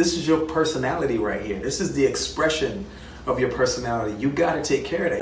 This is your personality right here. This is the expression of your personality. You got to take care of that.